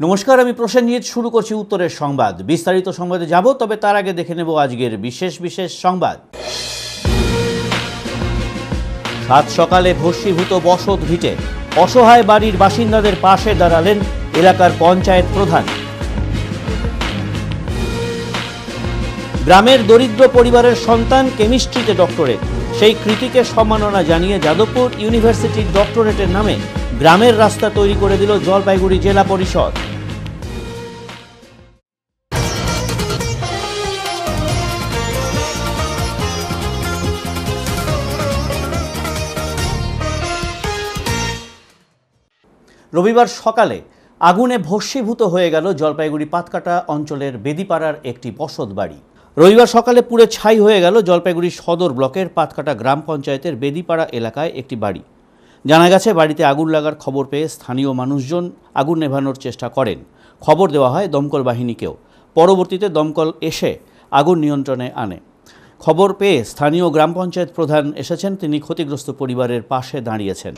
নমস্কার, আমি প্রসেনজিৎ শুরু করছি উত্তরের সংবাদ। বিস্তারিত সংবাদে যাব, তবে তার আগে দেখে নেব আজকের বিশেষ বিশেষ সংবাদ। সাত সকালে ভস্মীভূত বসত ভিটে অসহায় বাড়ির বাসিন্দাদের পাশে দাঁড়ালেন এলাকার পঞ্চায়েত প্রধান। গ্রামের দরিদ্র পরিবারের সন্তান কেমিস্ট্রিতে ডক্টরেট। সেই কৃতিকে সম্মাননা জানিয়ে যাদবপুর ইউনিভার্সিটির ডক্টরেটের নামে গ্রামের রাস্তা তৈরি করে দিল জলপাইগুড়ি জেলা পরিষদ। রবিবার সকালে আগুনে ভস্মীভূত হয়ে গেল জলপাইগুড়ি পাতকাটা অঞ্চলের বেদিপাড়ার একটি বসত বাড়ি। রবিবার সকালে পুড়ে ছাই হয়ে গেল জলপাইগুড়ি সদর ব্লকের পাতকাটা গ্রাম পঞ্চায়েতের বেদিপাড়া এলাকায় একটি বাড়ি। জানা গেছে, বাড়িতে আগুন লাগার খবর পেয়ে স্থানীয় মানুষজন আগুন নেভানোর চেষ্টা করেন। খবর দেওয়া হয় দমকল বাহিনীকেও। পরবর্তীতে দমকল এসে আগুন নিয়ন্ত্রণে আনে। খবর পেয়ে স্থানীয় গ্রাম পঞ্চায়েত প্রধান এসেছেন, তিনি ক্ষতিগ্রস্ত পরিবারের পাশে দাঁড়িয়েছেন।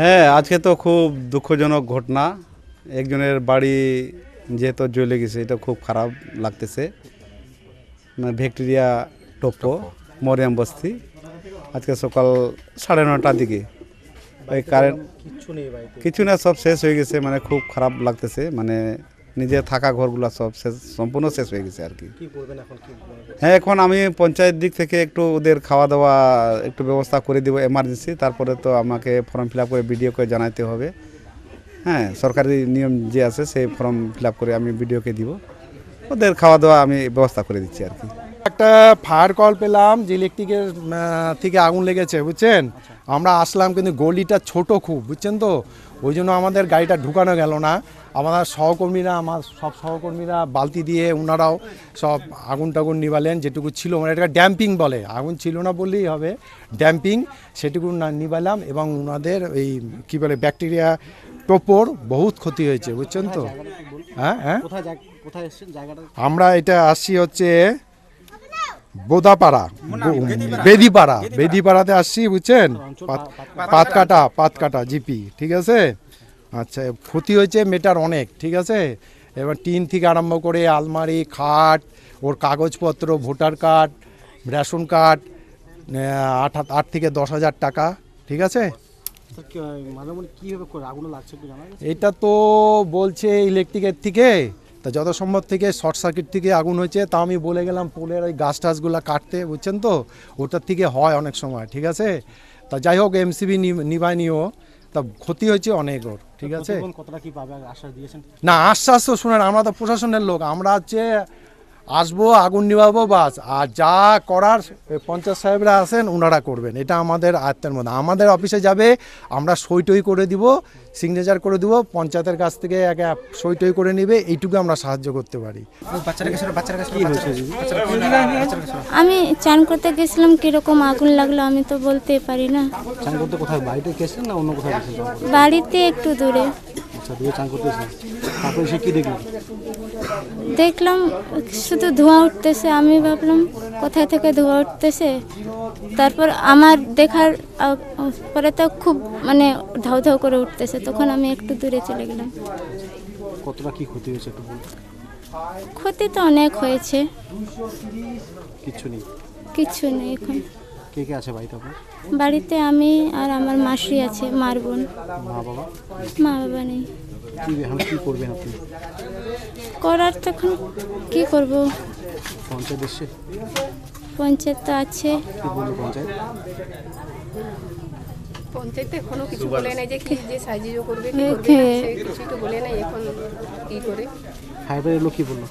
হ্যাঁ আজকে তো খুব দুঃখজনক ঘটনা। একজনের বাড়ি যেহেতু জ্বলে গেছে এটা খুব খারাপ লাগতেছে। মানে ভিক্টোরিয়া টোপো মরিয়াম বস্তি। আজকে সকাল সাড়ে নটার দিকে। ওই কারেন্ট কিছু না সব শেষ হয়ে গেছে মানে খুব খারাপ লাগতেছে। মানে নিজের থাকা ঘরগুলো সব শেষ সম্পূর্ণ শেষ হয়ে গেছে আর কি। হ্যাঁ এখন আমি পঞ্চায়েত দিক থেকে একটু ওদের খাওয়া দাওয়া একটু ব্যবস্থা করে দিব এমার্জেন্সি তারপরে তো আমাকে ফর্ম ফিল করে আপ করে বিডিওকে জানাতে হবে। হ্যাঁ সরকারি নিয়ম যে আছে সেই ফর্ম ফিল আপ করে আমি বিডিওকে দিব। ওদের খাওয়া দাওয়া আমি ব্যবস্থা করে দিচ্ছি আর কি। একটা ফায়ার কল পেলাম যে ইলেকট্রিকের থেকে আগুন লেগেছে বুঝছেন? আমরা আসলাম কিন্তু গলিটা ছোট খুব বুঝছেন তো? ওই জন্য আমাদের গাড়িটা ঢুকানো গেল না। আমাদের সহকর্মীরা আমার সব সহকর্মীরা বালতি দিয়ে ওনারাও সব আগুন টাগুন নিবালেন যেটুকু ছিল। মানে এটা ড্যাম্পিং বলে। আগুন ছিল না বললেই হবে। ড্যাম্পিং সেটুকু না নিবালাম এবং ওনাদের এই কী বলে ব্যাকটেরিয়া টোপর বহুত ক্ষতি হয়েছে বুঝছেন তো? হ্যাঁ হ্যাঁ? আমরা এটা আসছি হচ্ছে বোদাপাড়া বেদিপাড়া। বেদিপাড়াতে আসছি বুঝছেন? পাত- পাতকাটা। পাতকাটা জিপি ঠিক আছে? আচ্ছা ক্ষতি হয়েছে মেটার অনেক ঠিক আছে? এবার টিন থেকে আরম্ভ করে আলমারি খাট ওর কাগজপত্র ভোটার কার্ড রেশন কার্ড আট আট থেকে দশ হাজার টাকা ঠিক আছে? এটা তো বলছে ইলেকট্রিকের থেকে। তা যত সম্ভব থেকে শর্ট সার্কিট থেকে আগুন হয়েছে তা আমি বলে গেলাম পোলের ওই গাছ টাছগুলো কাটতে বুঝছেন তো? ওটার থেকে হয় অনেক সময় ঠিক আছে? তা যাই হোক এমসিবি নিবাই নিও। তা ক্ষতি হয়েছে অনেক ওর ঠিক আছে? না আশ্বাস তো শোনেন আমরা তো প্রশাসনের লোক আমরা হচ্ছে আসব আগুন নিভাবো বাস। আর যা করার পঞ্চায়েত সাহেবরা আছেন ওনারা করবেন। এটা আমাদের আয়ত্তের মধ্যে। আমাদের অফিসে যাবে আমরা সই টই করে দিব সিগনেচার করে দিব পঞ্চায়েতের কাছ থেকে একে সই টই করে নিবে এইটুকু আমরা সাহায্য করতে পারি। আমি চান করতে গেছিলাম কীরকম আগুন লাগল আমি তো বলতে পারি না। চান করতে কোথায়? বাড়িতে গেছেন না অন্য কোথাও বাড়িতে একটু দূরে। আচ্ছা দিয়ে চান করতে তারপরে সে কি দেখলেন দেখলাম শুধু ধোঁয়া উঠতেছে আমি ভাবলাম কোথায় থেকে ধোঁয়া উঠতেছে? তারপর আমার দেখার পরে তো খুব মানে ধাউ ধাউ করে উঠতেছে তখন আমি একটু দূরে চলে গেলাম। কতটা কি ক্ষতি হয়েছে একটু ক্ষতি তো অনেক হয়েছে। কিচ্ছু নেই। কিছু নেই এখন। কে কে আছে বাড়িতে আপনার? বাড়িতে আমি আর আমার মাসি আছে মার বোন। মা বাবা? মা বাবা নেই। কি কি করবেন আপনি? করার তখন কি করব? পঞ্চায়েত তো আছে। কি পঞ্চায়েত? পঞ্চায়েতে এখনও কিছু বলে নাই যে কি যে সাহায্য করবে কি করবে না। সে কিছুই তো বলে নাই এখন কি করে। ফায়ার লোক কি বলল?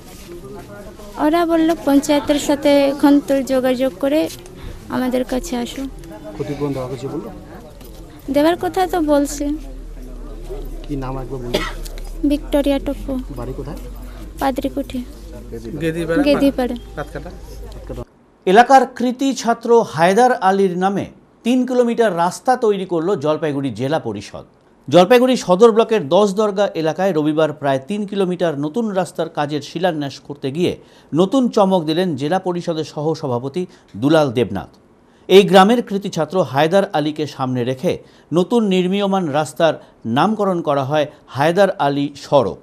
ওরা বলল পঞ্চায়েতের সাথে এখন তোর যোগাযোগ করে আমাদের কাছে আসো। ক্ষতিপূরণ দেওয়া কিছু বলল? দেওয়ার কথা তো বলছে। কি নাম একবার বলুন? ভিক্টোরিয়া টপ্পো বাড়ি কোথায়? পাদ্রিকুঠি। গেদিপাড়া। এলাকার কৃতি ছাত্র হায়দার আলীর নামে তিন কিলোমিটার রাস্তা তৈরি করল জলপাইগুড়ি জেলা পরিষদ। জলপাইগুড়ি সদর ব্লকের দশদরগা এলাকায় রবিবার প্রায় তিন কিলোমিটার নতুন রাস্তার কাজের শিলান্যাস করতে গিয়ে নতুন চমক দিলেন জেলা পরিষদের সহসভাপতি দুলাল দেবনাথ। এই গ্রামের কৃতি ছাত্র হায়দার আলীকে সামনে রেখে নতুন নির্মীয়মান রাস্তার নামকরণ করা হয় হায়দার আলী সড়ক।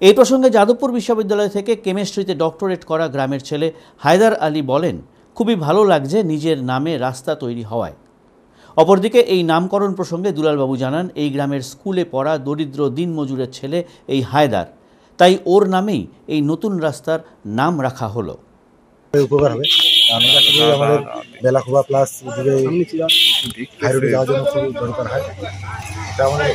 এই প্রসঙ্গে যাদবপুর বিশ্ববিদ্যালয় থেকে কেমিস্ট্রিতে ডক্টরেট করা গ্রামের ছেলে হায়দার আলী বলেন, খুবই ভালো লাগছে নিজের নামে রাস্তা তৈরি হওয়ায়। অপরদিকে এই নামকরণ প্রসঙ্গে দুলালবাবু জানান, এই গ্রামের স্কুলে পড়া দরিদ্র দিনমজুরের ছেলে এই হায়দার। তাই ওর নামেই এই নতুন রাস্তার নাম রাখা হলো। উপকার হবে। আমাদের বেলাখোবা প্লাস ওদিকে হাইরোডে যাওয়ার জন্য খুব দরকার হয়। এটা আমাদের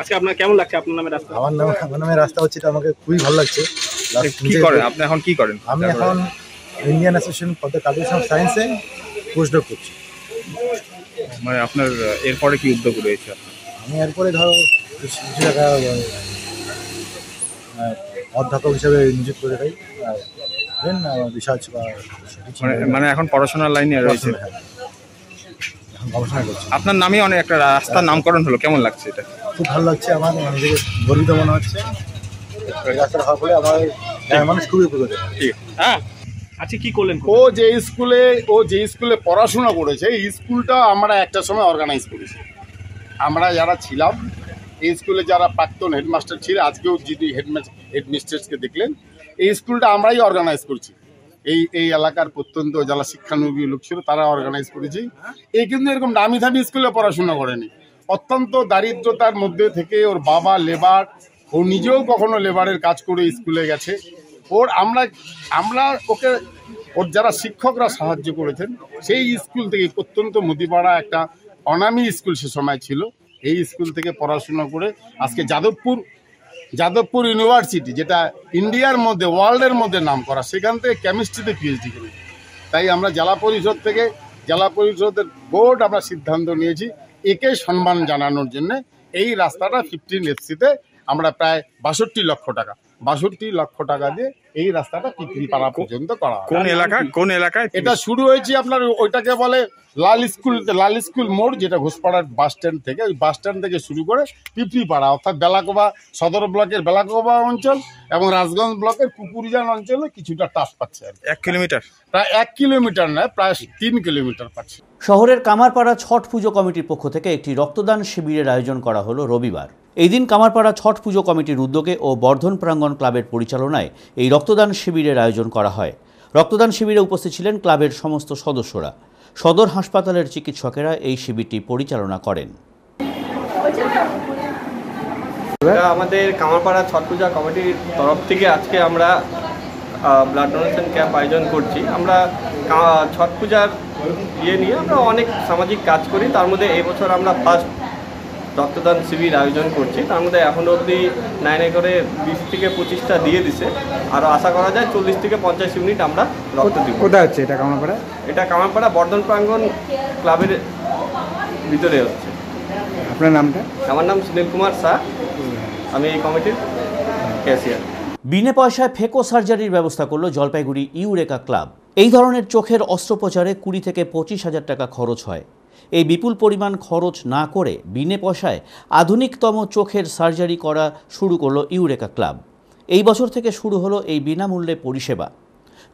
আজকে আপনার কেমন লাগছে আপনার নামে রাস্তা? আমার নাম আমার নামে রাস্তা হচ্ছে এটা আমাকে খুবই ভালো লাগছে। কি করেন? আপনি এখন কি করেন? আমি এখন Indian association for the culture of সায়েন্সে পোস্টডক করছি। মানে আপনার এরপরে কি উদ্যোগ রয়েছে আমি এরপরে ধরো কিছু কিছু টাকা অধ্যাপক হিসেবে নিযুক্ত করে দেন রিসার্চ বা মানে এখন পড়াশোনার লাইনে রয়েছে। হ্যাঁ। গবেষণা করছি। আপনার নামে অনেক একটা রাস্তার নামকরণ হলো কেমন লাগছে এটা? খুব ভালো লাগছে আমার নিজেকে গর্বিত মনে হচ্ছে। এই রাস্তাটা হওয়ার ফলে আমার মানুষ খুবই উপকৃত ঠিক। হ্যাঁ। আজকে কি করলেন ও যে স্কুলে ও যে স্কুলে পড়াশোনা করেছে এই স্কুলটা আমরা একটা সময় অর্গানাইজ করেছি। আমরা যারা ছিলাম এই স্কুলে যারা প্রাক্তন হেডমাস্টার ছিল আজকেও যিনি হেডমাস্টার হেডমিস্ট্রেসকে দেখলেন এই স্কুলটা আমরাই অর্গানাইজ করছি। এই এই এলাকার প্রত্যন্ত যারা শিক্ষানবী লোক ছিল, তারা অর্গানাইজ করেছি। এই কিন্তু এরকম দামি দামি স্কুলে পড়াশোনা করেনি। অত্যন্ত দারিদ্রতার মধ্যে থেকে ওর বাবা লেবার ও নিজেও কখনো লেবারের কাজ করে স্কুলে গেছে। ওর আমরা আমরা ওকে, ওর যারা শিক্ষকরা সাহায্য করেছেন, সেই স্কুল থেকে প্রত্যন্ত মুদিপাড়া একটা অনামী স্কুল সে সময় ছিল। এই স্কুল থেকে পড়াশোনা করে আজকে যাদবপুর যাদবপুর ইউনিভার্সিটি, যেটা ইন্ডিয়ার মধ্যে, ওয়ার্ল্ডের মধ্যে নাম করা, সেখান থেকে কেমিস্ট্রিতে পিএইচডি করে তাই আমরা জেলা পরিষদ থেকে জেলা পরিষদের বোর্ড আমরা সিদ্ধান্ত নিয়েছি, একে সম্মান জানানোর জন্য এই রাস্তাটা ফিফটিন এফসিতে আমরা প্রায় বাষট্টি লক্ষ টাকা, বাষট্টি লক্ষ টাকা দিয়ে এই রাস্তাটা পিকরিপাড়া পর্যন্ত করা কোন এলাকা কোন এলাকায় এটা শুরু হয়েছে আপনার ওইটাকে বলে লাল স্কুল লাল স্কুল মোড় যেটা ঘোষপাড়ার বাস স্ট্যান্ড থেকে ওই বাস স্ট্যান্ড থেকে শুরু করে পিপড়িপাড়া অর্থাৎ বেলাকোবা সদর ব্লকের বেলাকোবা অঞ্চল এবং রাজগঞ্জ ব্লকের কুকুরজান অঞ্চলে কিছুটা টাচ পাচ্ছে আর এক কিলোমিটার? প্রায় এক কিলোমিটার নয় প্রায় তিন কিলোমিটার পাচ্ছে। শহরের কামারপাড়া ছট পুজো কমিটির পক্ষ থেকে একটি রক্তদান শিবিরের আয়োজন করা হলো রবিবার। এই দিন কামারপাড়া ছট পুজো কমিটির উদ্যোগে ও বর্ধন প্রাঙ্গণ ক্লাবের পরিচালনায় এই রক্তদান শিবিরের আয়োজন করা হয়। রক্তদান শিবিরে উপস্থিত ছিলেন ক্লাবের সমস্ত সদস্যরা। সদর হাসপাতালের চিকিৎসকেরা এই শিবিরটি পরিচালনা করেন। আমাদের কামারপাড়া ছট পূজা কমিটির তরফ থেকে আজকে আমরা ব্লাড ডোনেশন ক্যাম্প আয়োজন করছি। আমরা ছট পূজার ইয়ে নিয়ে আমরা অনেক সামাজিক কাজ করি। তার মধ্যে এবছর আমরা ফার্স্ট রক্তদান শিবির আয়োজন করছি। তার মধ্যে এখনও অবধি নাইনে করে বিশ থেকে পঁচিশটা দিয়ে দিছে। আরও আশা করা যায় চল্লিশ থেকে পঞ্চাশ ইউনিট আমরা রক্ত দিব। কোথায় হচ্ছে এটা কামারপাড়া এটা কামারপাড়া বর্ধন প্রাঙ্গণ ক্লাবের ভিতরে হচ্ছে। আপনার নামটা? আমার নাম সুনীল কুমার শাহ আমি এই কমিটির ক্যাশিয়ার বিনে পয়সায় ফেকো সার্জারির ব্যবস্থা করল জলপাইগুড়ি ইউরেকা ক্লাব। এই ধরনের চোখের অস্ত্রোপচারে কুড়ি থেকে পঁচিশ হাজার টাকা খরচ হয়। এই বিপুল পরিমাণ খরচ না করে বিনে পয়সায় আধুনিকতম চোখের সার্জারি করা শুরু করল ইউরেকা ক্লাব। এই বছর থেকে শুরু হলো এই বিনামূল্যে পরিষেবা।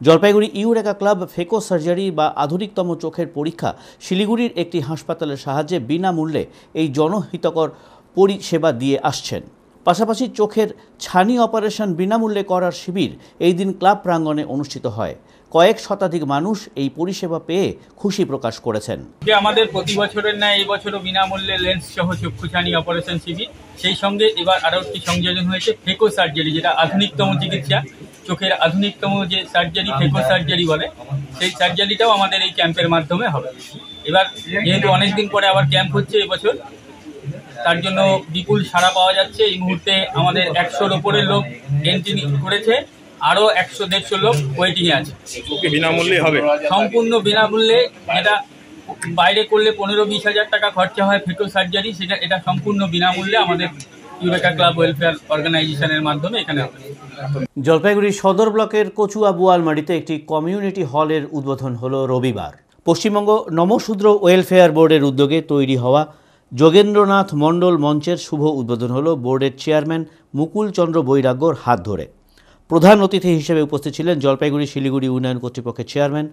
Jalpaiguri eureka club phaco surgery বা আধুনিকতম চোখের পরীক্ষা শিলিগুড়ির একটি হাসপাতালের সাহায্যে বিনামূল্যে এই জনহিতকর পরিষেবা দিয়ে আসছেন। পাশাপাশি চোখের ছানি অপারেশন বিনামূল্যে করার শিবির এই দিন ক্লাব প্রাঙ্গণে অনুষ্ঠিত হয়। কয়েক শতাধিক মানুষ এই পরিষেবা পেয়ে খুশি প্রকাশ করেছেন। যে আমাদের প্রতি বছরের ন্যায় এই বছরও বিনামূল্যে লেন্স সহ চক্ষুছানি অপারেশন শিবির, সেই সঙ্গে এবার আরও একটি সংযোজন হয়েছে ফেকো সার্জারি, যেটা আধুনিকতম চিকিৎসা, চোখের আধুনিকতম যে সার্জারি, ফেকো সার্জারি বলে, সেই সার্জারিটাও আমাদের এই ক্যাম্পের মাধ্যমে হবে। এবার যেহেতু অনেকদিন পরে আবার ক্যাম্প হচ্ছে এবছর তার জন্য বিপুল সাড়া পাওয়া যাচ্ছে। এই মুহূর্তে আমাদের একশোর ওপরে লোক এন্ট্রি করেছে। আরও একশো দেড়শো লোক ওয়েটিংয়ে আছে। বিনামূল্যে হবে। সম্পূর্ণ বিনামূল্যে এটা বাইরে করলে পনেরো বিশ হাজার টাকা খরচা হয় ফেটো সার্জারি সেটা এটা সম্পূর্ণ বিনামূল্যে আমাদের ইউরেকা ক্লাব ওয়েলফেয়ার অর্গানাইজেশনের মাধ্যমে এখানে হবে। জলপাইগুড়ি সদর ব্লকের কচুয়া বোয়ালমারিতে একটি কমিউনিটি হলের উদ্বোধন হলো রবিবার। পশ্চিমবঙ্গ নমশূদ্র ওয়েলফেয়ার বোর্ডের উদ্যোগে তৈরি হওয়া যোগেন্দ্রনাথ মণ্ডল মঞ্চের শুভ উদ্বোধন হলো বোর্ডের চেয়ারম্যান মুকুল চন্দ্র বৈরাগ্যর হাত ধরে। প্রধান অতিথি হিসেবে উপস্থিত ছিলেন জলপাইগুড়ি শিলিগুড়ি উন্নয়ন কর্তৃপক্ষের চেয়ারম্যান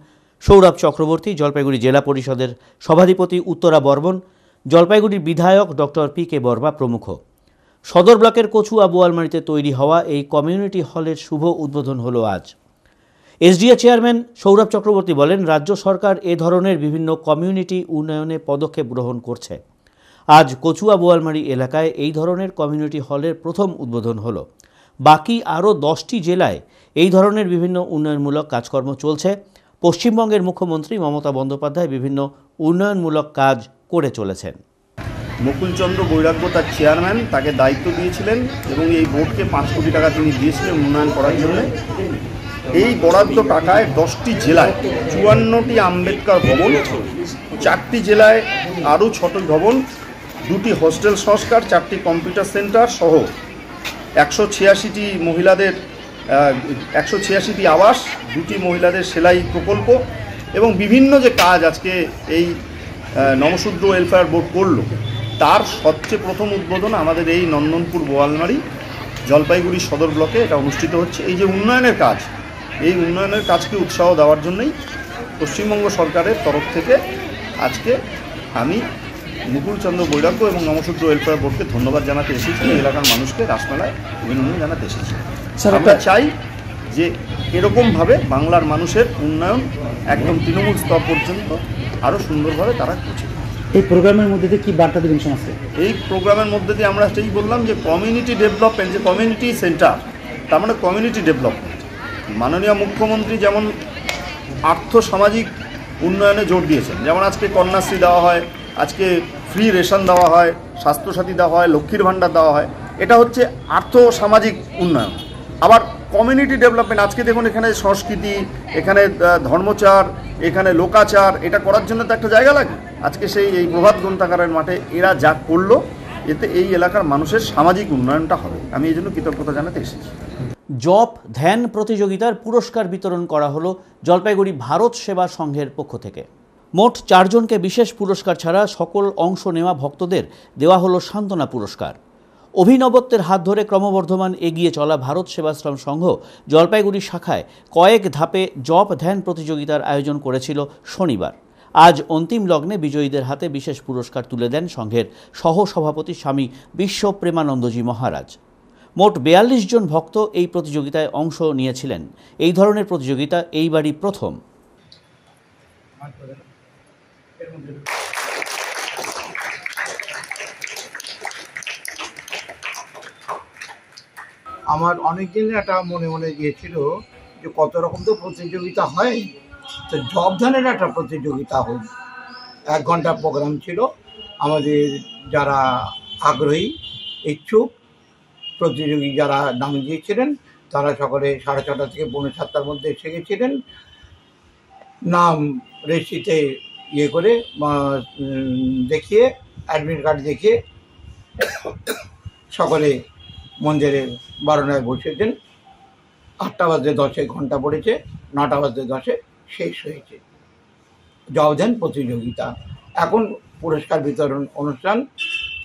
সৌরভ চক্রবর্তী, জলপাইগুড়ি জেলা পরিষদের সভাধিপতি উত্তরা বর্মন, জলপাইগুড়ির বিধায়ক ডক্টর পি কে বর্মা প্রমুখ। সদর ব্লকের কচুয়া বোয়ালমারিতে তৈরি হওয়া এই কমিউনিটি হলের শুভ উদ্বোধন হলো আজ। এসডিএ চেয়ারম্যান সৌরভ চক্রবর্তী বলেন, রাজ্য সরকার এ ধরনের বিভিন্ন কমিউনিটি উন্নয়নে পদক্ষেপ গ্রহণ করছে। আজ কচুয়া বোয়ালমারি এলাকায় এই ধরনের কমিউনিটি হলের প্রথম উদ্বোধন হলো। বাকি আরও দশটি জেলায় এই ধরনের বিভিন্ন উন্নয়নমূলক কাজকর্ম চলছে। পশ্চিমবঙ্গের মুখ্যমন্ত্রী মমতা বন্দ্যোপাধ্যায় বিভিন্ন উন্নয়নমূলক কাজ করে চলেছেন। মুকুলচন্দ্র বৈরাগ্য তার চেয়ারম্যান তাকে দায়িত্ব দিয়েছিলেন এবং এই বোর্ডকে পাঁচ কোটি টাকা তিনি দিয়েছিলেন উন্নয়ন করার জন্য। এই বরাদ্দ টাকায় দশটি জেলায় চুয়ান্নটি আম্বেদকর ভবন, চারটি জেলায় আরও ছটি ভবন, দুটি হোস্টেল সংস্কার, চারটি কম্পিউটার সেন্টার সহ একশো ছিয়াশিটি মহিলাদের একশো ছিয়াশিটি আবাস, দুটি মহিলাদের সেলাই প্রকল্প এবং বিভিন্ন যে কাজ আজকে এই নমশূদ্র ওয়েলফেয়ার বোর্ড করল, তার সবচেয়ে প্রথম উদ্বোধন আমাদের এই নন্দনপুর বোয়ালমারি জলপাইগুড়ি সদর ব্লকে এটা অনুষ্ঠিত হচ্ছে। এই যে উন্নয়নের কাজ, এই উন্নয়নের কাজকে উৎসাহ দেওয়ার জন্যই পশ্চিমবঙ্গ সরকারের তরফ থেকে আজকে আমি মুকুলচন্দ্র বৈরাগ্য এবং নমশূদ্র ওয়েলফেয়ার বোর্ডকে ধন্যবাদ জানাতে এসেছি। এই এলাকার মানুষকে রাসমেলায় অভিনন্দন জানাতে এসেছি। আমরা চাই যে এরকমভাবে বাংলার মানুষের উন্নয়ন একদম তৃণমূল স্তর পর্যন্ত আরও সুন্দরভাবে তারা করছে। এই প্রোগ্রামের মধ্যে দিয়ে কি বার্তা দেবেন সমাজকে? এই প্রোগ্রামের মধ্যে দিয়ে আমরা সেই বললাম যে কমিউনিটি ডেভেলপমেন্ট যে কমিউনিটি সেন্টার তার মানে কমিউনিটি ডেভেলপমেন্ট মাননীয় মুখ্যমন্ত্রী যেমন আর্থ সামাজিক উন্নয়নে জোর দিয়েছেন যেমন আজকে কন্যাশ্রী দেওয়া হয় আজকে ফ্রি রেশন দেওয়া হয়, স্বাস্থ্যসাথী দেওয়া হয়, লক্ষ্মীর ভাণ্ডার দেওয়া হয়। এটা হচ্ছে আর্থ সামাজিক উন্নয়ন। আবার কমিউনিটি ডেভেলপমেন্ট আজকে দেখুন এখানে সংস্কৃতি, এখানে ধর্মচার, এখানে লোকাচার, এটা করার জন্য তো একটা জায়গা লাগে। আজকে সেই, এই প্রভাত গ্রন্থাগারের মাঠে এরা যা করল, এতে এই এলাকার মানুষের সামাজিক উন্নয়নটা হবে। আমি এই জন্য কৃতজ্ঞতা জানাতে এসেছি। জপ, ধ্যান প্রতিযোগিতার পুরস্কার বিতরণ করা হলো জলপাইগুড়ি ভারত সেবা সংঘের পক্ষ থেকে। মোট চারজনকে বিশেষ পুরস্কার ছাড়া সকল অংশ নেওয়া ভক্তদের দেওয়া হলো সান্ত্বনা পুরস্কার। অভিনবত্বের হাত ধরে ক্রমবর্ধমান এগিয়ে চলা ভারত সেবাশ্রম সংঘ জলপাইগুড়ি শাখায় কয়েক ধাপে জপ ধ্যান প্রতিযোগিতার আয়োজন করেছিল শনিবার। আজ অন্তিম লগ্নে বিজয়ীদের হাতে বিশেষ পুরস্কার তুলে দেন সংঘের সহসভাপতি স্বামী বিশ্ব প্রেমানন্দজি মহারাজ। মোট বেয়াল্লিশ জন ভক্ত এই প্রতিযোগিতায় অংশ নিয়েছিলেন। এই ধরনের প্রতিযোগিতা এইবারই প্রথম। আমার অনেক দিন একটা মনে মনে গিয়েছিল যে কত রকম তো প্রতিযোগিতা হয়। তো জবধানের একটা প্রতিযোগিতা হোক এক ঘণ্টা প্রোগ্রাম ছিল। আমাদের যারা আগ্রহী ইচ্ছুক, প্রতিযোগী যারা নাম দিয়েছিলেন, তারা সকলে সাড়ে ছটা থেকে পৌনে সাতটার মধ্যে এসে গেছিলেন। নাম রেজিস্ট্রিতে ইয়ে করে দেখিয়ে অ্যাডমিট কার্ড দেখিয়ে সকলে মন্দিরে বারোনায় বসেছেন আটটা বাজে দশে ঘণ্টা পড়েছে নটা বাজে দশে শেষ হয়েছে। জবধান প্রতিযোগিতা। এখন পুরস্কার বিতরণ অনুষ্ঠান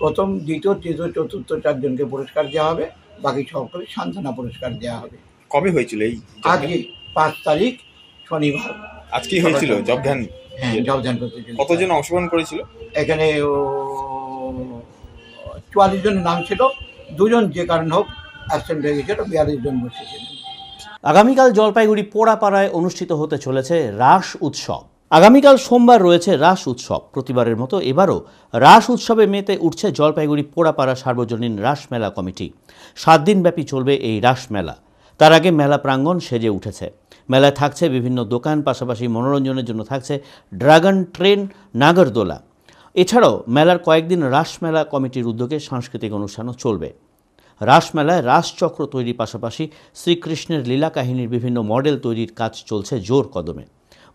প্রথম দ্বিতীয় তৃতীয় চতুর্থ চারজনকে পুরস্কার দেওয়া হবে বাকি সকলে সান্ত্বনা পুরস্কার দেওয়া হবে। কবে হয়েছিল এই আজকে পাঁচ তারিখ শনিবার। আজকেই হয়েছিল জব ধ্যান? হ্যাঁ জবধান প্রতিযোগিতা কতজন অংশগ্রহণ করেছিল? এখানে চুয়াল্লিশ জনের নাম ছিল। দুজন যে কারণ হোক অ্যাবসেন্ট হয়ে গেছিল বিয়াল্লিশ জন বসেছিলেন আগামীকাল জলপাইগুড়ি পোড়াপাড়ায় অনুষ্ঠিত হতে চলেছে রাস উৎসব। আগামীকাল সোমবার রয়েছে রাস উৎসব। প্রতিবারের মতো এবারও রাস উৎসবে মেতে উঠছে জলপাইগুড়ি পোড়াপাড়া সার্বজনীন রাস মেলা কমিটি। সাত দিনব্যাপী চলবে এই রাস মেলা। তার আগে মেলা প্রাঙ্গণ সেজে উঠেছে। মেলায় থাকছে বিভিন্ন দোকান, পাশাপাশি মনোরঞ্জনের জন্য থাকছে ড্রাগন ট্রেন নাগরদোলা। এছাড়াও মেলার কয়েকদিন রাসমেলা কমিটির উদ্যোগে সাংস্কৃতিক অনুষ্ঠানও চলবে। রাসমেলায় রাসচক্র তৈরির পাশাপাশি শ্রীকৃষ্ণের লীলা কাহিনীর বিভিন্ন মডেল তৈরির কাজ চলছে জোর কদমে।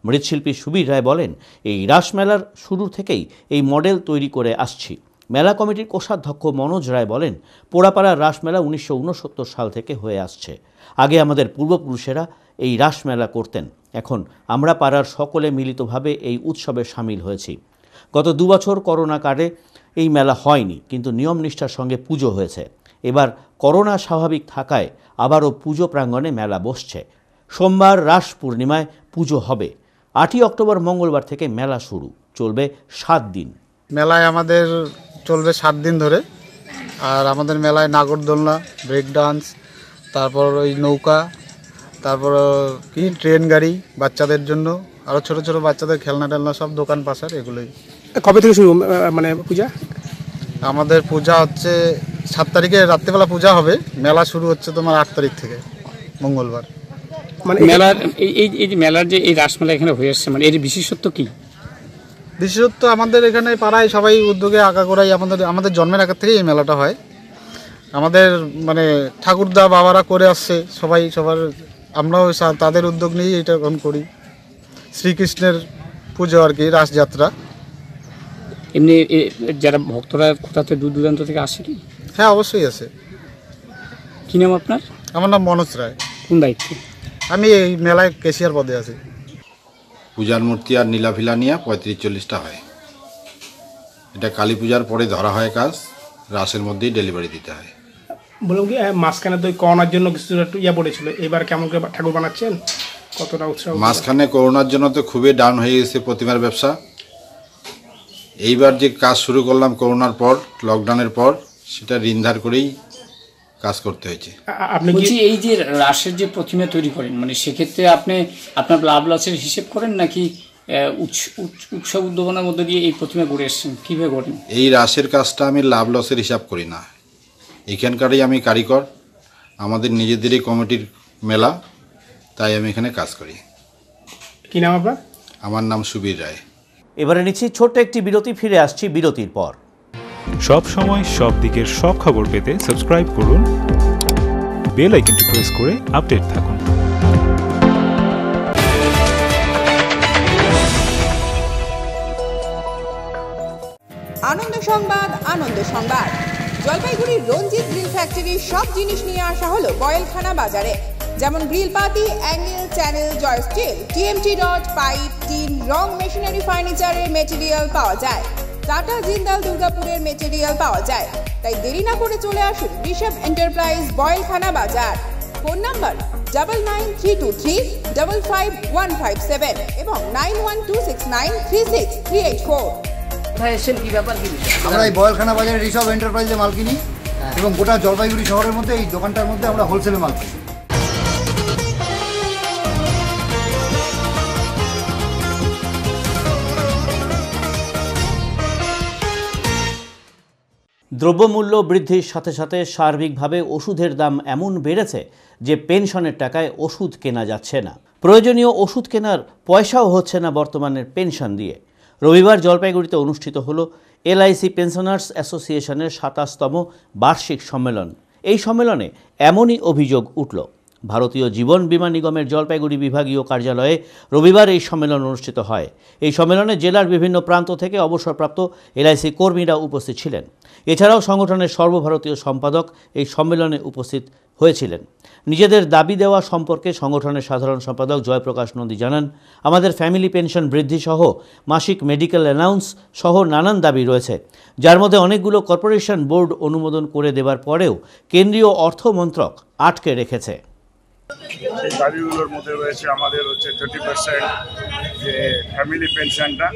মৃৎশিল্পী সুবীর রায় বলেন, এই রাসমেলার শুরু থেকেই এই মডেল তৈরি করে আসছি। মেলা কমিটির কোষাধ্যক্ষ মনোজ রায় বলেন, পোড়াপাড়ার রাসমেলা উনিশশো উনসত্তর সাল থেকে হয়ে আসছে। আগে আমাদের পূর্বপুরুষেরা এই রাসমেলা করতেন। এখন আমরা পাড়ার সকলে মিলিতভাবে এই উৎসবে সামিল হয়েছি। গত দুবছর করোনা কালে এই মেলা হয়নি, কিন্তু নিয়ম নিষ্ঠার সঙ্গে পুজো হয়েছে। এবার করোনা স্বাভাবিক থাকায় আবারও পুজো প্রাঙ্গণে মেলা বসছে। সোমবার রাস পূর্ণিমায় পুজো হবে। আটই অক্টোবর মঙ্গলবার থেকে মেলা শুরু। চলবে সাত দিন। মেলায় আমাদের চলবে সাত দিন ধরে। আর আমাদের মেলায় নাগরদোলনা, ব্রেক ডান্স, তারপর ওই নৌকা তারপর কি ট্রেন গাড়ি বাচ্চাদের জন্য আরও ছোট ছোট বাচ্চাদের খেলনা টেলনা সব দোকান পাশার এগুলোই। কবে থেকে শুরু মানে পূজা? আমাদের পূজা হচ্ছে সাত তারিখে রাত্রেবেলা পূজা হবে মেলা শুরু হচ্ছে তোমার আট তারিখ থেকে মঙ্গলবার। মানে মেলার এই এই এই যে মেলার যে এই রাসমেলা এখানে হয়ে আসছে মানে এর বিশেষত্ব কি? বিশেষত আমাদের এখানে পাড়ায় সবাই উদ্যোগে আঁকা করাই আমাদের আমাদের জন্মের আগের থেকেই এই মেলাটা হয়। আমাদের মানে ঠাকুরদা বাবারা করে আসছে সবাই সবার আমরাও সা- তাদের উদ্যোগ নিয়েই এটা গ্রহণ করি। শ্রীকৃষ্ণের পুজো আর কি রাসযাত্রা। এমনি যারা ভক্তরা কোথা থেকে দূর দূরান্ত থেকে আসে কি? হ্যাঁ অবশ্যই আছে কি নাম আপনার? আমার নাম মনোজ রায়। কোন দায়িত্বে? আমি এই মেলায় কেশিয়ার পদে আছি। পূজার মূর্তি আর নীলাফিলা নিয়ে পঁয়ত্রিশ চল্লিশটা হয়। এটা কালী পূজার পরে ধরা হয় কাজ রাসের মধ্যেই ডেলিভারি দিতে হয়। বললাম কি আহ, মাঝখানে তো ওই করোনার জন্য কিছু একটু ইয়ে পড়েছিল। এবার কেমন করে ঠাকুর বানাচ্ছেন? কতটা উৎসাহ? মাঝখানে করোনার জন্য তো খুবই ডাউন হয়ে গেছে প্রতিমার ব্যবসা। এইবার যে কাজ শুরু করলাম করোনার পর লকডাউনের পর সেটা ঋণ ধার করেই কাজ করতে হয়েছে। আপনি বলছি এই যে রাসের যে প্রতিমা তৈরি করেন মানে সেক্ষেত্রে আপনি আপনার লাভ লসের হিসেব করেন নাকি উৎস- উৎস- উৎসব উদ্যোগনার মধ্যে দিয়ে এই প্রতিমা গড়ে এসছেন? কীভাবে গড়েন? এই রাসের কাজটা আমি লাভ লসের হিসাব করি না। এখানকারই আমি কারিগর। আমাদের নিজেদেরই কমিটির মেলা তাই আমি এখানে কাজ করি। কি নাম আপনার? আমার নাম সুবীর রায়। এবারে নিচ্ছি ছোট্ট একটি বিরতি ফিরে আসছি বিরতির পর। সব সময় সব দিকের সব খবর পেতে সাবস্ক্রাইব করুন। বেল আইকনটি প্রেস করে আপডেট থাকুন। আনন্দ সংবাদ আনন্দ সংবাদ। জলপাইগুড়ির রঞ্জিত গ্রিল ফ্যাক্টরির সব জিনিস নিয়ে আসা হলো বয়েলখানা বাজারে। যেমন গ্রিল পাতি, অ্যাঙ্গেল চ্যানেল জয় steel TMT rod, pipe, tin, রং মেশিনারি ফার্নিচারের মেটেরিয়াল পাওয়া যায়। টাটা জিন্দাল দুর্গাপুরের মেটেরিয়াল পাওয়া যায়। তাই দেরি না করে চলে আসুন ঋষভ এন্টারপ্রাইজ বয়েলখানা বাজার। Phone number double nine three two three double five one five seven এবং nine one two six nine three six three eight four আমরা এই বয়লখানা বাজারে রিসব এন্টারপ্রাইজে মাল কিনি এবং গোটা জলপাইগুড়ি শহরের মধ্যে এই দোকানটার মধ্যে আমরা হোলসেলে মাল কিনি। দ্রব্যমূল্য বৃদ্ধির সাথে সাথে সার্বিকভাবে ওষুধের দাম এমন বেড়েছে যে পেনশনের টাকায় ওষুধ কেনা যাচ্ছে না। প্রয়োজনীয় ওষুধ কেনার পয়সাও হচ্ছে না বর্তমানের পেনশন দিয়ে। রবিবার জলপাইগুড়িতে অনুষ্ঠিত হলো এলআইসি পেনশনার্স অ্যাসোসিয়েশনের সাতাশতম বার্ষিক সম্মেলন। এই সম্মেলনে এমনই অভিযোগ উঠল। ভারতীয় জীবন বীমা নিগমের জলপাইগুড়ি বিভাগীয় কার্যালয়ে রবিবার এই সম্মেলন অনুষ্ঠিত হয়। এই সম্মেলনে জেলার বিভিন্ন প্রান্ত থেকে অবসরপ্রাপ্ত এলআইসি কর্মীরা উপস্থিত ছিলেন। এছাড়াও সংগঠনের সর্বভারতীয় সম্পাদক এই সম্মেলনে উপস্থিত হয়েছিলেন। নিজেদের দাবি দেওয়া সম্পর্কে সংগঠনের সাধারণ সম্পাদক জয়প্রকাশ নন্দী জানান, আমাদের ফ্যামিলি পেনশন বৃদ্ধি সহ মাসিক মেডিকেল অ্যানাউন্স সহ নানান দাবি রয়েছে। যার মধ্যে অনেকগুলো কর্পোরেশন বোর্ড অনুমোদন করে দেবার পরেও কেন্দ্রীয় অর্থ মন্ত্রক আটকে রেখেছে। দাবিগুলোর মধ্যে রয়েছে আমাদের হচ্ছে থার্টি পার্সেন্ট যে ফ্যামিলি পেনশনটা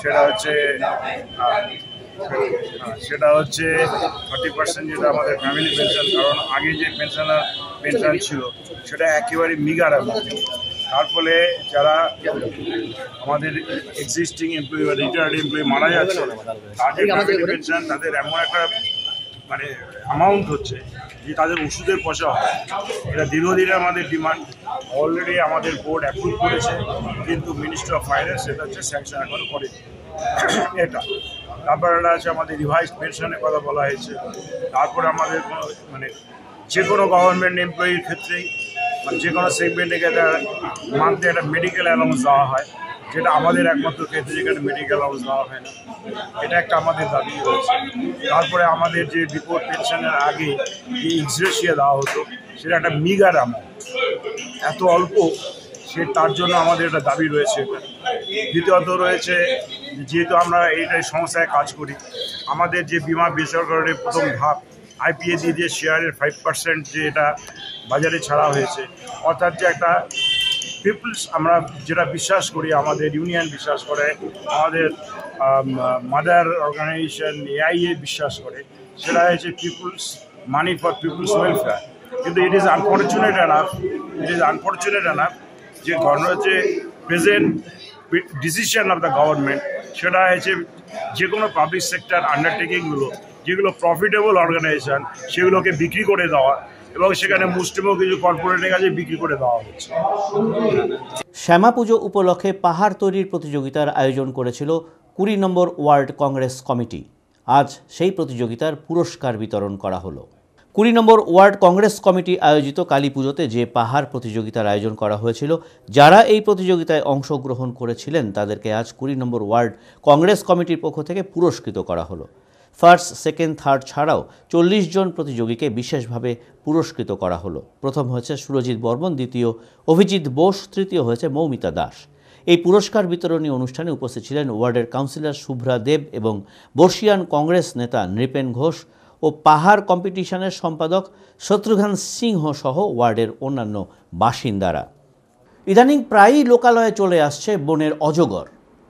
সেটা হচ্ছে সেটা হচ্ছে থার্টি পার্সেন্ট যেটা আমাদের ফ্যামিলি পেনশন কারণ আগে যে পেনশনার পেনশন ছিল সেটা একেবারে মিগার তার ফলে যারা আমাদের এক্সিস্টিং এমপ্লয়ি বা রিটায়ার্ড এমপ্লয়ি মারা যাচ্ছে তাদের ফ্যামিলি পেনশন তাদের এমন একটা মানে অ্যামাউন্ট হচ্ছে যে তাদের ওষুধের পয়সা হয়। এটা দীর্ঘদিনের আমাদের ডিমান্ড অলরেডি আমাদের বোর্ড অ্যাপ্রুভ করেছে কিন্তু মিনিস্টার অফ ফাইন্যান্স সেটা হচ্ছে স্যাংশন এখনও করে এটা। তারপর একটা আছে, আমাদের রিভাইজ পেনশনের কথা বলা হয়েছে। তারপরে আমাদের মানে যে কোনো গভর্নমেন্ট এমপ্লয়ির ক্ষেত্রেই মানে যে কোনো সেগমেন্টে একটা মান্থে একটা মেডিকেল অ্যালাউন্স দেওয়া হয়, যেটা আমাদের একমাত্র ক্ষেত্রে যেখানে মেডিকেল অ্যালাউন্স দেওয়া হয় না। এটা একটা আমাদের দাবি রয়েছে। তারপরে আমাদের যে বিপদ পেনশনের আগে যে এক্সরেশিয়া দেওয়া হতো, সেটা একটা মিগার অ্যামাউন্ট এত অল্প সে তার জন্য আমাদের একটা দাবি রয়েছে। দ্বিতীয়ত রয়েছে যেহেতু আমরা এইটাই সংস্থায় কাজ করি, আমাদের যে বিমা বেসরকারের প্রথম ধাপ আইপিএ দিয়ে যে শেয়ারের ফাইভ পার্সেন্ট যে এটা বাজারে ছাড়া হয়েছে, অর্থাৎ যে একটা পিপলস আমরা যেটা বিশ্বাস করি, আমাদের ইউনিয়ন বিশ্বাস করে, আমাদের মাদার অর্গানাইজেশন এআইএ বিশ্বাস করে, সেটা হয়েছে people's money for people's welfare কিন্তু it is unfortunate enough it is unfortunate enough যে ঘটনা হচ্ছে present decision of the government সেটা হয়েছে যে কোনো পাবলিক সেক্টর আন্ডারটেকিংগুলো যেগুলো প্রফিটেবল অর্গানাইজেশন সেগুলোকে বিক্রি করে দেওয়া এবং সেখানে মুসলিমও কিছু কর্পোরেটের কাছে বিক্রি করে দেওয়া হচ্ছে। শ্যামা পুজো উপলক্ষে পাহাড় তৈরির প্রতিযোগিতার আয়োজন করেছিল কুড়ি নম্বর ওয়ার্ল্ড কংগ্রেস কমিটি। আজ সেই প্রতিযোগিতার পুরস্কার বিতরণ করা হলো। কুড়ি নম্বর ওয়ার্ড কংগ্রেস কমিটি আয়োজিত কালী পুজোতে যে পাহাড় প্রতিযোগিতার আয়োজন করা হয়েছিল, যারা এই প্রতিযোগিতায় অংশগ্রহণ করেছিলেন, তাদেরকে আজ কুড়ি নম্বর ওয়ার্ড কংগ্রেস কমিটির পক্ষ থেকে পুরস্কৃত করা হলো। ফার্স্ট, সেকেন্ড, থার্ড ছাড়াও চল্লিশ জন প্রতিযোগীকে বিশেষভাবে পুরস্কৃত করা হলো। প্রথম হয়েছে সুরজিৎ বর্মন, দ্বিতীয় অভিজিৎ বোস, তৃতীয় হয়েছে মৌমিতা দাস। এই পুরস্কার বিতরণী অনুষ্ঠানে উপস্থিত ছিলেন ওয়ার্ডের কাউন্সিলর শুভ্রা দেব এবং বর্ষিয়ান কংগ্রেস নেতা নৃপেন ঘোষ ও পাহাড় কম্পিটিশনের সম্পাদক শত্রুঘ্ন সিংহ সহ ওয়ার্ডের অন্যান্য বাসিন্দারা। ইদানিং প্রায়ই লোকালয়ে চলে আসছে বনের অজগর।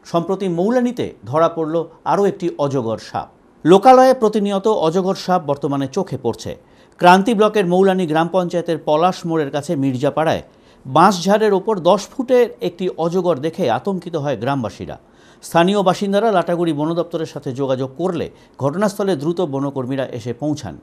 সম্প্রতি মৌলানিতে ধরা পড়ল আরও একটি অজগর সাপ। লোকালয়ে প্রতিনিয়ত অজগর সাপ বর্তমানে চোখে পড়ছে। ক্রান্তি ব্লকের মৌলানি গ্রাম পঞ্চায়েতের পলাশ মোড়ের কাছে মির্জাপাড়ায় বাঁশঝাড়ের ওপর দশ ফুটের একটি অজগর দেখে আতঙ্কিত হয় গ্রামবাসীরা। স্থানীয় বাসিন্দারা লাটাগুড়ি বন দপ্তরের সাথে যোগাযোগ করলে ঘটনাস্থলে দ্রুত বনকর্মীরা এসে পৌঁছান।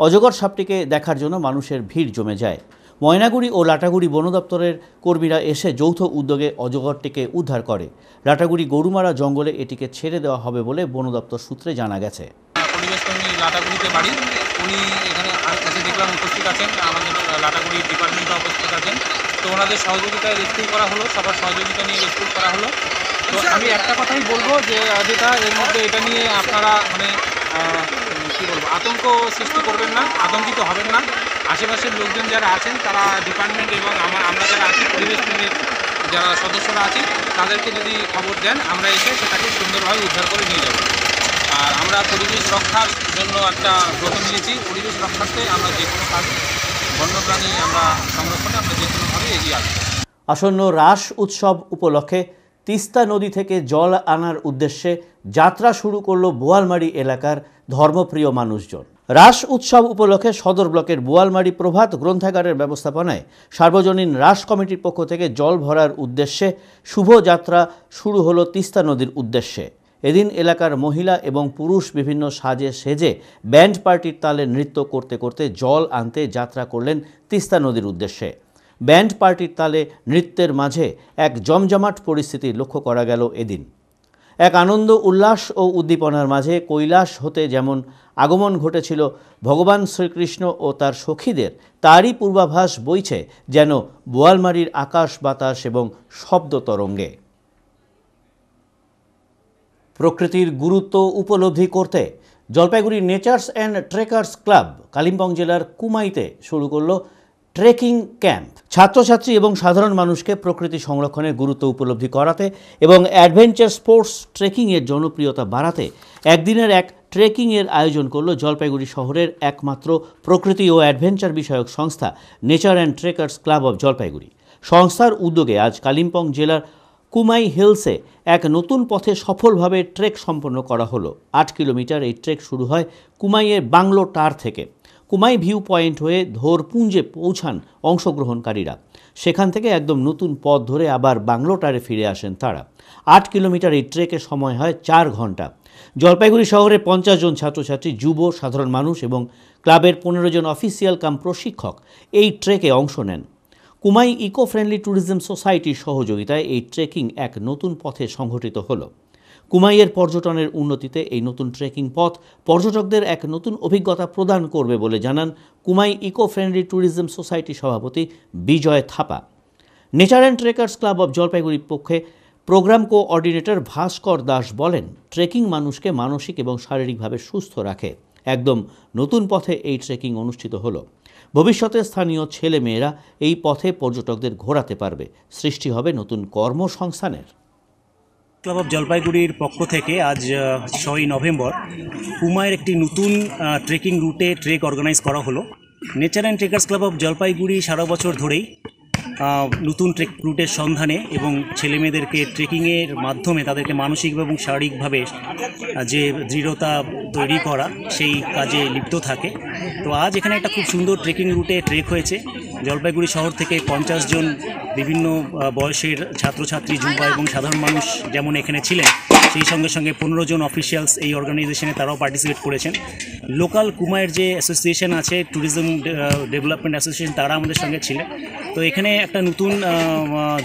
অজগর সাপটিকে দেখার জন্য মানুষের ভিড় জমে যায়। ময়নাগুড়ি ও লাটাগুড়ি বন দপ্তরের কর্মীরা এসে যৌথ উদ্যোগে অজগরটিকে উদ্ধার করে। লাটাগুড়ি গরুমারা জঙ্গলে এটিকে ছেড়ে দেওয়া হবে বলে বন দপ্তর সূত্রে জানা গেছে। লাটাগুড়িতে বাড়ি। উনি এখানে কাছে দেখলাম উপস্থিত আছেন। আমাদের লাটাগুড়ি ডিপার্টমেন্টে উপস্থিত আছেন। তো ওনাদের সহযোগিতায় রেস্কিউ করা হলো। সবার সহযোগিতা নিয়ে রেস্কিউ করা হলো। তো আমি একটা কথাই বলব যে যেটা এর মধ্যে এটা নিয়ে আপনারা মানে কী বলব, আতঙ্ক সৃষ্টি করবেন না, আতঙ্কিত হবেন না। আশেপাশের লোকজন যারা আছেন, তারা ডিপার্টমেন্ট এবং আমার আমরা যারা আছি, পরিবেশ প্রেমীর যারা সদস্যরা আছি, তাদেরকে যদি খবর দেন, আমরা এসে সেটাকে সুন্দরভাবে উদ্ধার করে নিয়ে যাব। আর আমরা পরিবেশ রক্ষার জন্য একটা ব্রত নিয়েছি। পরিবেশ রক্ষার্থে আমরা যে কোনো কাজ, বন্যপ্রাণী আমরা সংরক্ষণে আমরা যে কোনোভাবে এগিয়ে আসব। আসন্ন রাস উৎসব উপলক্ষে তিস্তা নদী থেকে জল আনার উদ্দেশ্যে যাত্রা শুরু করল বোয়ালমারি এলাকার ধর্মপ্রিয় মানুষজন। রাস উৎসব উপলক্ষে সদর ব্লকের বোয়ালমারি প্রভাত গ্রন্থাগারের ব্যবস্থাপনায় সার্বজনীন রাস কমিটির পক্ষ থেকে জল ভরার উদ্দেশ্যে শুভ যাত্রা শুরু হলো তিস্তা নদীর উদ্দেশ্যে। এদিন এলাকার মহিলা এবং পুরুষ বিভিন্ন সাজে সেজে ব্যান্ড পার্টির তালে নৃত্য করতে করতে জল আনতে যাত্রা করলেন তিস্তা নদীর উদ্দেশ্যে। ব্যান্ড পার্টির তালে নৃত্যের মাঝে এক জমজমাট পরিস্থিতি লক্ষ্য করা গেল এদিন। এক আনন্দ, উল্লাস ও উদ্দীপনার মাঝে কৈলাস হতে যেমন আগমন ঘটেছিল, ভগবান শ্রীকৃষ্ণ ও তার সখীদের তারই পূর্বাভাস বইছে যেন বোয়ালমারির আকাশ বাতাস এবং শব্দ তরঙ্গে। প্রকৃতির গুরুত্ব উপলব্ধি করতে Jalpaiguri nature's and trekkers club Kalimpong জেলার কুমাইতে শুরু করল ট্রেকিং ক্যাম্প। ছাত্রছাত্রী এবং সাধারণ মানুষকে প্রকৃতি সংরক্ষণের গুরুত্ব উপলব্ধি করাতে এবং অ্যাডভেঞ্চার স্পোর্টস ট্রেকিংয়ের জনপ্রিয়তা বাড়াতে একদিনের এক ট্রেকিংয়ের আয়োজন করল জলপাইগুড়ি শহরের একমাত্র প্রকৃতি ও অ্যাডভেঞ্চার বিষয়ক সংস্থা nature and trekkers club of Jalpaiguri. সংস্থার উদ্যোগে আজ কালিম্পং জেলার কুমাই হিলসে এক নতুন পথে সফলভাবে ট্রেক সম্পন্ন করা হলো। আট কিলোমিটার এই ট্রেক শুরু হয় কুমাইয়ের বাংলো টার থেকে। কুমাই ভিউ পয়েন্ট হয়ে ধোরপুঞ্জে পৌঁছান অংশগ্রহণকারীরা। সেখান থেকে একদম নতুন পথ ধরে আবার বাংলোটারে ফিরে আসেন তারা। আট কিলোমিটার এই ট্রেকের সময় হয় চার ঘণ্টা জলপাইগুড়ি শহরে পঞ্চাশ জন ছাত্রছাত্রী, যুব, সাধারণ মানুষ এবং ক্লাবের পনেরো জন অফিসিয়াল কাম প্রশিক্ষক এই ট্রেকে অংশ নেন। কুমাই ইকো ফ্রেন্ডলি ট্যুরিজম সোসাইটির সহযোগিতায় এই ট্রেকিং এক নতুন পথে সংঘটিত হলো। কুমাইয়ের পর্যটনের উন্নতিতে এই নতুন ট্রেকিং পথ পর্যটকদের এক নতুন অভিজ্ঞতা প্রদান করবে বলে জানান Kumai eco friendly tourism society সভাপতি Bijay Thapa. Nature and trekkers club of জলপাইগুড়ির পক্ষে প্রোগ্রাম কোঅর্ডিনেটর ভাস্কর দাস বলেন ট্রেকিং মানুষকে মানসিক এবং শারীরিকভাবে সুস্থ রাখে। একদম নতুন পথে এই ট্রেকিং অনুষ্ঠিত হলো। ভবিষ্যতে স্থানীয় ছেলে মেয়েরা এই পথে পর্যটকদের ঘোরাতে পারবে। সৃষ্টি হবে নতুন কর্মসংস্থানের। ক্লাব অফ জলপাইগুড়ির পক্ষ থেকে আজ ছয়ই নভেম্বর কুমায়ের একটি নতুন ট্রেকিং রুটে ট্রেক অর্গানাইজ করা হলো। Nature and trekkers club of Jalpaiguri সারা বছর ধরেই নতুন ট্রেক রুটের সন্ধানে এবং ছেলেমেয়েদেরকে ট্রেকিংয়ের মাধ্যমে তাদেরকে মানসিক এবং শারীরিকভাবে যে দৃঢ়তা তৈরি করা, সেই কাজে লিপ্ত থাকে। তো আজ এখানে একটা খুব সুন্দর ট্রেকিং রুটে ট্রেক হয়েছে। জলপাইগুড়ি শহর থেকে পঞ্চাশ জন বিভিন্ন বয়সের ছাত্রছাত্রী যুবা এবং সাধারণ মানুষ যেমন এখানে ছিলেন, সেই সঙ্গে সঙ্গে পনেরো জন অফিসিয়ালস এই অর্গানাইজেশনে তারাও পার্টিসিপেট করেছেন। লোকাল কুমায়ের যে অ্যাসোসিয়েশন আছে ট্যুরিজম ডেভেলপমেন্ট অ্যাসোসিয়েশন তারা আমাদের সঙ্গে ছিলেন। তো এখানে একটা নতুন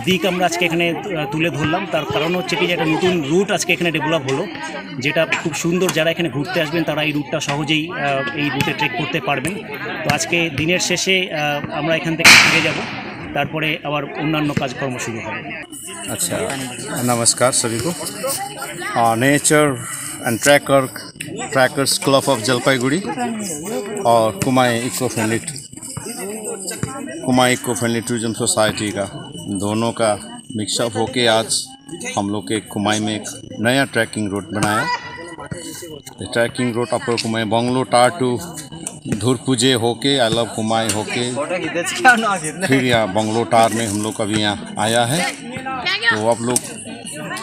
দিক আমরা আজকে এখানে তুলে ধরলাম। তার কারণ হচ্ছে কি যে একটা নতুন রুট আজকে এখানে ডেভেলপ হলো, যেটা খুব সুন্দর। যারা এখানে ঘুরতে আসবেন, তারা এই রুটটা সহজেই এই রুটে ট্রেক করতে পারবেন তো আজকে দিনের শেষে আহ, আমরা এখান থেকে ফিরে যাব তারপরে আবার অন্যান্য কাজকর্ম শুরু হবে अच्छा नमस्कार सभी को nature and trekker trekkers club of Jalpaiguri और Kumai eco friendly Kumai eco friendly tourism society का दोनों का मिक्सअप होके आज हम लोग के कुमाई में एक नया ट्रैकिंग रूट बनाया ये trekking route upper Kumai bungalow tar to धूर पूजे होके लव कुमाई होके फिर यहाँ बंगलो टार में हम लोग अभी यहाँ आया है। तो आप लोग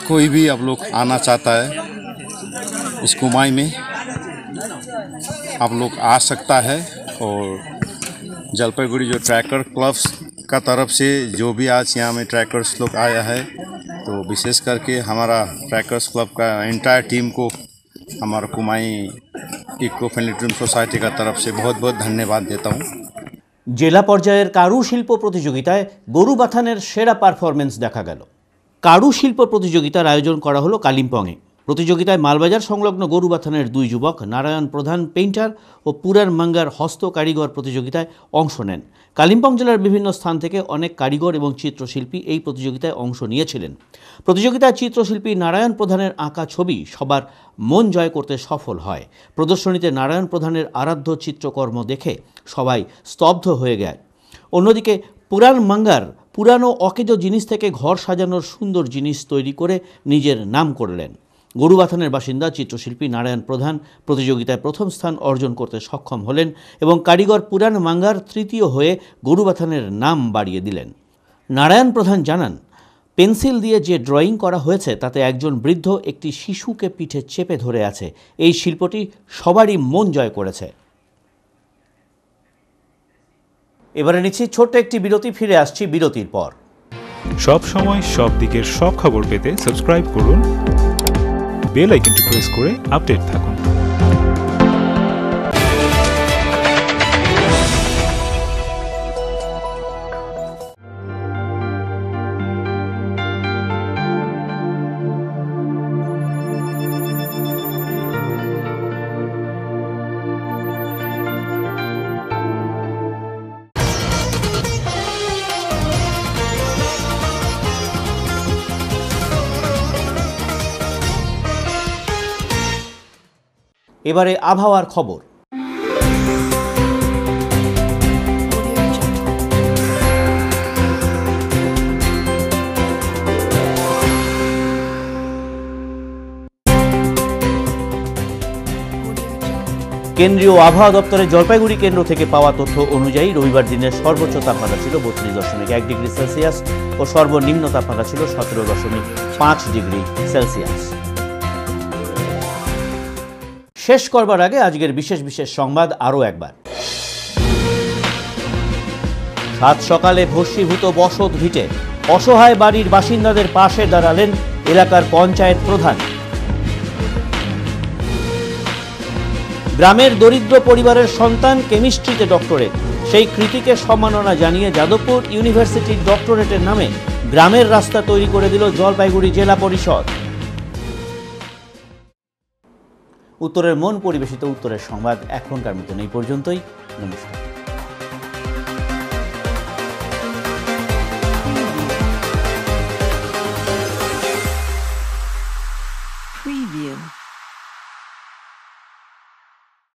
कोई भी आप लोग आना चाहता है इस कुमाई में आप लोग आ सकता है और जलपाईगुड़ी जो ट्रैकर क्लब्स का तरफ़ से जो भी आज यहाँ में ट्रैकर्स लोग आया है तो विशेष करके हमारा ट्रैकर्स क्लब का एंटायर टीम को हमारा Kumai eco friendly tourism society का तरफ से बहुत बहुत धन्यवाद देता हूँ জেলা পর্যায়ের কারুশিল্প প্রতিযোগিতায় গরু বাথানের সেরা পারফরমেন্স দেখা গেল কারুশিল্প প্রতিযোগিতার আয়োজন করা হলো কালিম্পংয়ে প্রতিযোগিতায় মালবাজার সংলগ্ন গরু বাথানের দুই যুবক, নারায়ণ প্রধান পেইন্টার ও পুরার মাঙ্গার হস্ত কারিগর প্রতিযোগিতায় অংশ নেন। কালিম্পং জেলার বিভিন্ন স্থান থেকে অনেক কারিগর এবং চিত্রশিল্পী এই প্রতিযোগিতায় অংশ নিয়েছিলেন। প্রতিযোগিতায় চিত্রশিল্পী নারায়ণ প্রধানের আঁকা ছবি সবার মন জয় করতে সফল হয়। প্রদর্শনীতে নারায়ণ প্রধানের আরাধ্য চিত্রকর্ম দেখে সবাই স্তব্ধ হয়ে গেল অন্যদিকে পুরাণ মাঙ্গার পুরানো অকেজ জিনিস থেকে ঘর সাজানোর সুন্দর জিনিস তৈরি করে নিজের নাম করলেন। গরুবাথানের বাসিন্দা, চিত্রশিল্পী নারায়ণ প্রধান প্রতিযোগিতায় প্রথম স্থান অর্জন করতে সক্ষম হলেন এবং কারিগর পুরাণ মাঙ্গার তৃতীয় হয়ে গরুবাথানের নাম বাড়িয়ে দিলেন। নারায়ণ প্রধান জানান, পেন্সিল দিয়ে যে ড্রয়িং করা হয়েছে, তাতে একজন বৃদ্ধ একটি শিশুকে পিঠে চেপে ধরে আছে। এই শিল্পটি সবারই মন জয় করেছে। এবারে নিচ্ছি ছোট্ট একটি বিরতি, ফিরে আসছি বিরতির পর। সব সময় সব দিকের সব খবর পেতে সাবস্ক্রাইব করুন বেল আইকনটি প্রেস করে আপডেট থাকুন। এবারে আবহাওয়ার খবর। কেন্দ্রীয় আবহাওয়া দপ্তরের জলপাইগুড়ি কেন্দ্র থেকে পাওয়া তথ্য অনুযায়ী রবিবার দিনের সর্বোচ্চ তাপমাত্রা ছিল বত্রিশ দশমিক এক ডিগ্রি সেলসিয়াস ও সর্বনিম্ন তাপমাত্রা ছিল সতেরো দশমিক পাঁচ ডিগ্রি সেলসিয়াস। শেষ করবার আগে আজকের বিশেষ বিশেষ সংবাদ আরও একবার। সাত সকালে ভস্মীভূত বসত ভিটে অসহায় বাড়ির বাসিন্দাদের পাশে দাঁড়ালেন এলাকার পঞ্চায়েত প্রধান। গ্রামের দরিদ্র পরিবারের সন্তান কেমিস্ট্রিতে ডক্টরেট। সেই কৃতিকে সম্মাননা জানিয়ে যাদবপুর ইউনিভার্সিটির ডক্টরেটের নামে গ্রামের রাস্তা তৈরি করে দিল জলপাইগুড়ি জেলা পরিষদ। উত্তরের মন পরিবেশিত উত্তরের সংবাদ এখনকার মতন এই পর্যন্তই। নমস্কার।